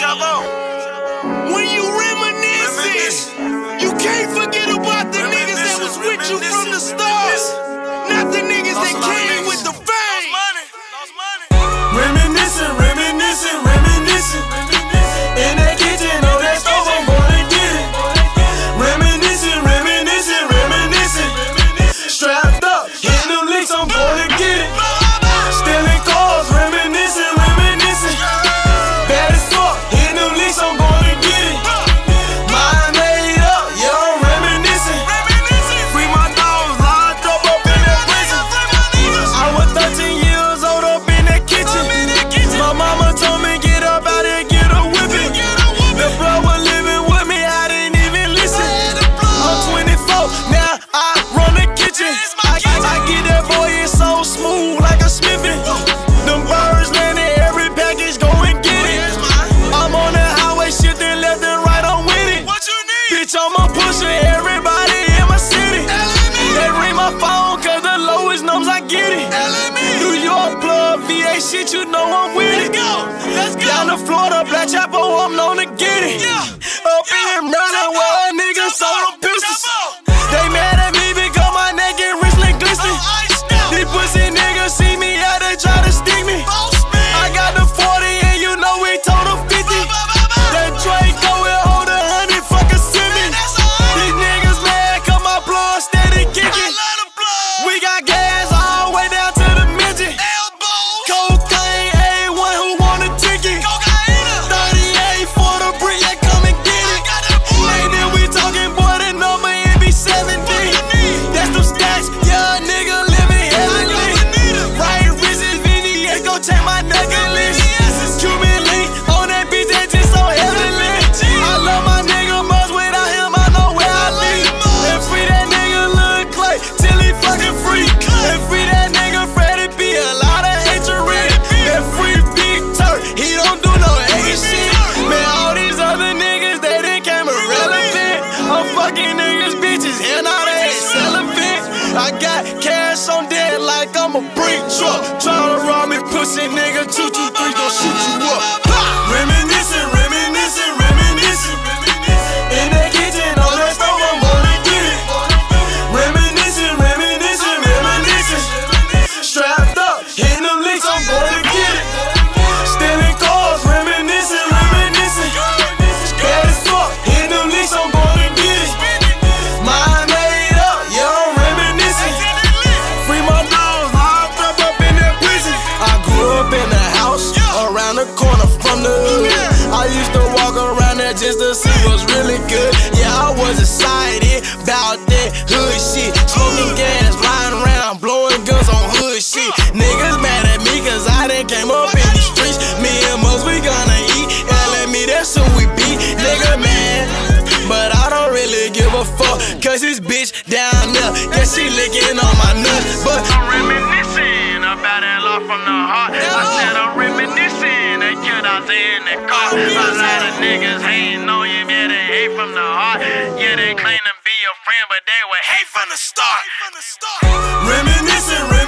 When you reminiscing, you can't forget about the niggas that was with you from the start. Not the niggas that came Down to Florida, Blaxk Chapo, I'm known to get it. Up check my necklace. Cuban link on that bitch, that just so heavenly. I love my nigga much, without him, I know where I live. And free that nigga Lil Clay till he fucking free. And free that nigga Freddie B, a lot of hatred. And free Big Turk, he don't do no hate shit. Man, all these other niggas, they done came irrelevant. I'm fucking niggas, bitches, and all ain't celibate. I got cash on deck like I'm a brake truck. Tryna rob me, pussy corner from the hood. I used to walk around there just to see what's really good. Yeah, I was excited about that hood shit. Smoking gas, riding around, blowing guns on hood shit. Niggas mad at me cause I done came up in the streets. Me and most we gonna eat. Hell at me, that's who we be. Nigga, man. But I don't really give a fuck, cause this bitch down there, yeah, she licking on my nuts. But from the heart. I said I'm reminiscing. They killed out there in the car. A lot of niggas hating on you, yeah, they hate from the heart. Yeah, they claim to be your friend, but they were hate from the start. reminiscing, reminiscing.